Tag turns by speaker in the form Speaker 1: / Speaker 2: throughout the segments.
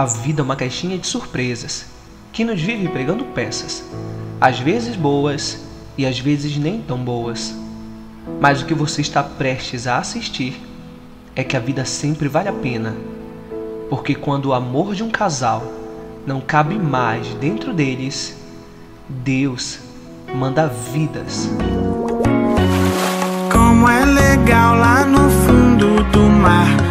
Speaker 1: A vida é uma caixinha de surpresas que nos vive pregando peças, às vezes boas e às vezes nem tão boas. Mas o que você está prestes a assistir é que a vida sempre vale a pena, porque quando o amor de um casal não cabe mais dentro deles, Deus manda vidas.
Speaker 2: Como é legal lá no fundo do mar,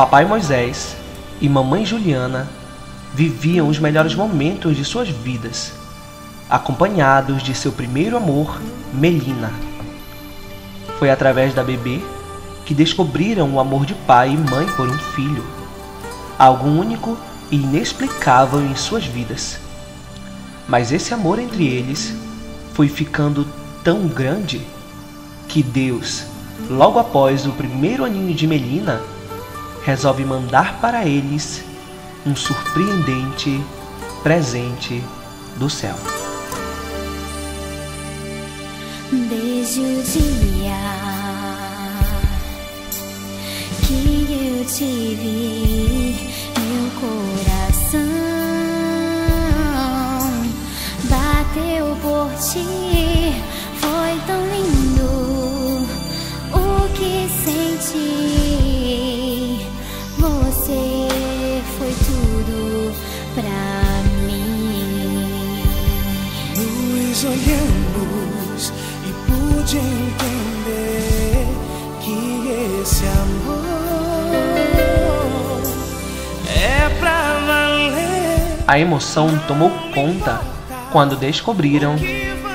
Speaker 1: Papai Moisés e Mamãe Juliana viviam os melhores momentos de suas vidas, acompanhados de seu primeiro amor, Melina. Foi através da bebê que descobriram o amor de pai e mãe por um filho, algo único e inexplicável em suas vidas. Mas esse amor entre eles foi ficando tão grande que Deus, logo após o primeiro aninho de Melina, resolve mandar para eles um surpreendente presente do céu.
Speaker 3: Desde o dia que eu te vi, meu coração bateu por ti.
Speaker 1: A emoção tomou conta quando descobriram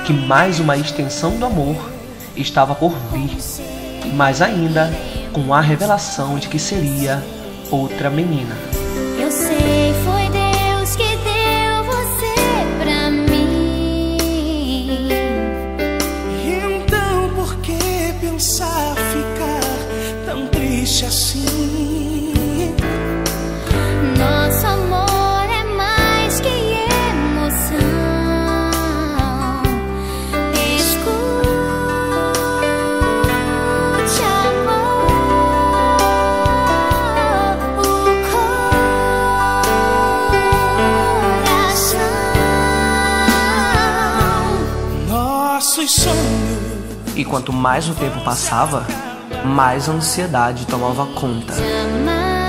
Speaker 1: que mais uma extensão do amor estava por vir, mas ainda com a revelação de que seria outra menina.
Speaker 3: Eu sei, foi Deus que deu você pra mim.
Speaker 2: Então por que pensar
Speaker 1: E quanto mais o tempo passava, mais a ansiedade tomava conta.
Speaker 3: Jamais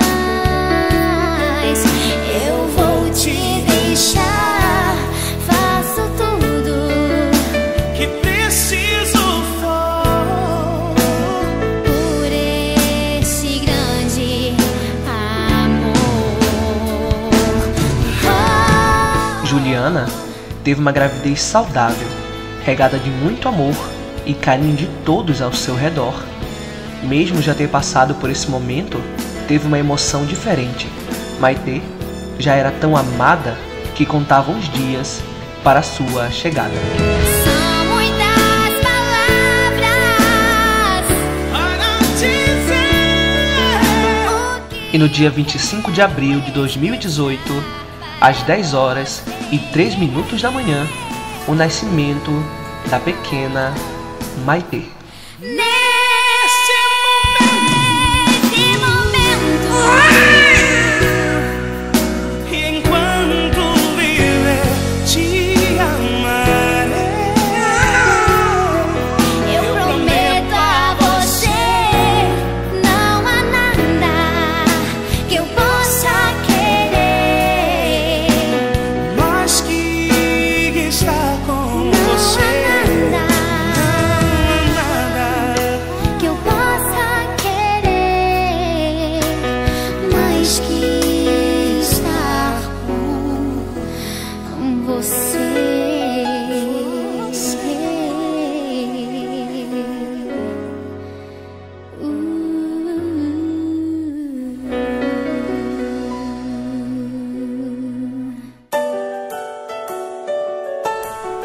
Speaker 3: eu vou te deixar. Faço tudo
Speaker 2: que preciso for.
Speaker 3: por esse grande amor.
Speaker 1: Juliana teve uma gravidez saudável, regada de muito amor e carinho de todos ao seu redor. Mesmo já ter passado por esse momento, teve uma emoção diferente. Maitê já era tão amada que contava os dias para a sua chegada. E no dia 25 de abril de 2018, às 10 horas e 3 minutos da manhã, o nascimento da pequena Maitê.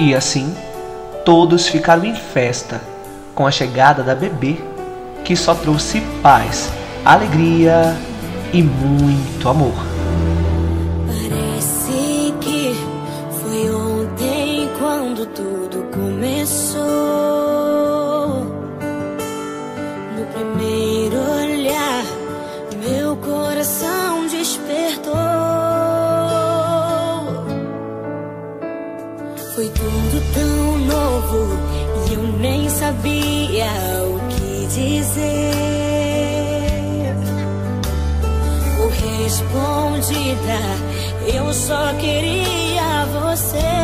Speaker 2: E
Speaker 1: assim, todos ficaram em festa com a chegada da bebê, que só trouxe paz, alegria e muito amor.
Speaker 3: Parece Correspondida, eu só queria você.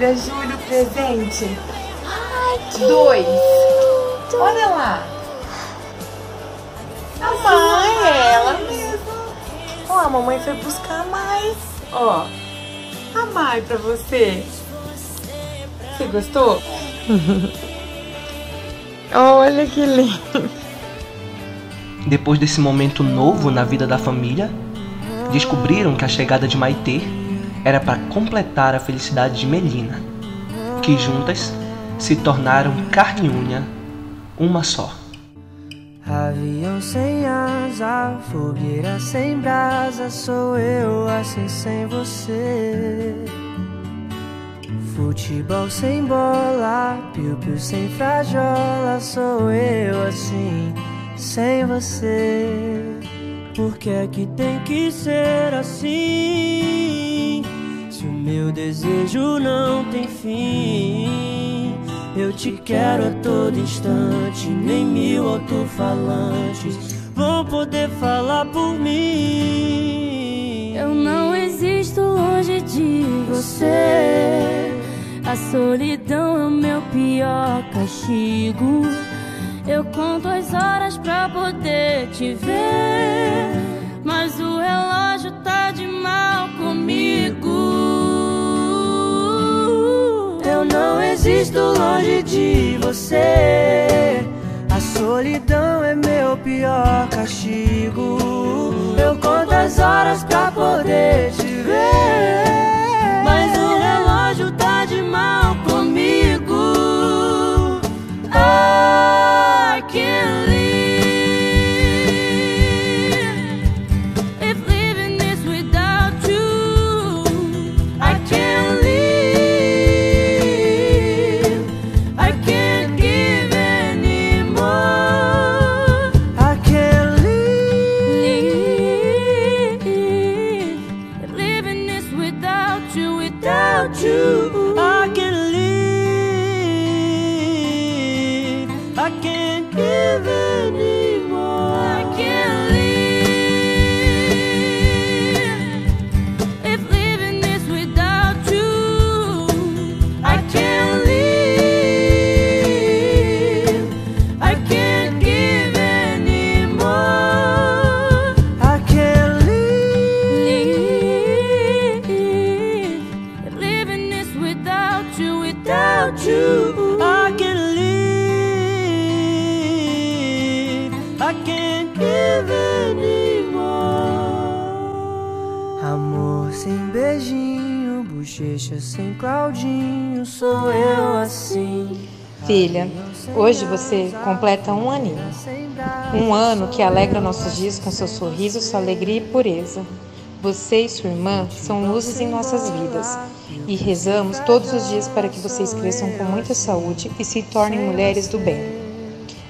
Speaker 4: Olha, Júlio, presente. Dois. Olha lá. A mãe, ela mesma. Ó, a mamãe foi buscar mais. Ó, a Mai pra você. Você gostou? Olha que lindo.
Speaker 1: Depois desse momento novo na vida da família, descobriram que a chegada de Maitê era para completar a felicidade de Melina, que juntas se tornaram carne e unha, uma só.
Speaker 5: Avião sem asa, fogueira sem brasa, sou eu assim sem você. Futebol sem bola, piu-piu sem frajola, sou eu assim sem você. Por que é que tem que ser assim? Se o meu desejo não tem fim. Eu te quero a todo instante, nem mil alto-falantes vão poder falar por mim.
Speaker 3: Eu não existo longe de você. A solidão é o meu pior castigo. Eu conto as horas pra poder te ver. Mas o relógio tá de mal comigo.
Speaker 5: Eu não existo longe de você. A solidão é meu pior castigo. Eu conto as horas pra poder te ver. I can bochecha sem Claudinho, sou eu assim.
Speaker 6: Filha, hoje você completa um aninho. Um ano que alegra nossos dias com seu sorriso, sua alegria e pureza. Você e sua irmã são luzes em nossas vidas e rezamos todos os dias para que vocês cresçam com muita saúde e se tornem mulheres do bem.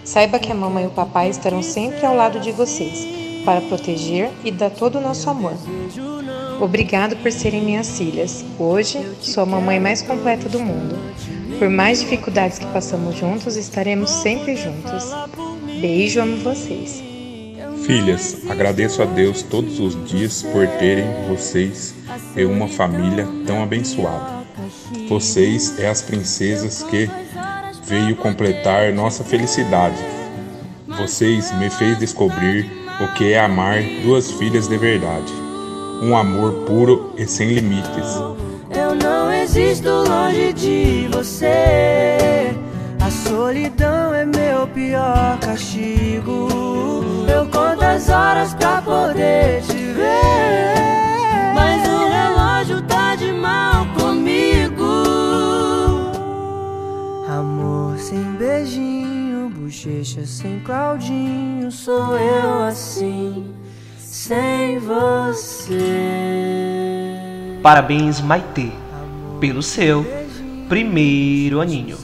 Speaker 6: Saiba que a mamãe e o papai estarão sempre ao lado de vocês para proteger e dar todo o nosso amor. Obrigado por serem minhas filhas. Hoje sou a mamãe mais completa do mundo. Por mais dificuldades que passamos juntos, estaremos sempre juntos. Beijo, amo vocês.
Speaker 7: Filhas, agradeço a Deus todos os dias por terem vocês e uma família tão abençoada. Vocês é as princesas que veio completar nossa felicidade. Vocês me fez descobrir o que é amar duas filhas de verdade um amor puro e sem limites.
Speaker 5: Eu não existo longe de você. A solidão é meu pior castigo. Eu conto as horas pra poder te ver. Mas o relógio tá de mal comigo. Amor sem beijinho, bochecha sem Claudinho sou eu assim, sem você.
Speaker 1: Parabéns, Maitê, pelo seu primeiro aninho.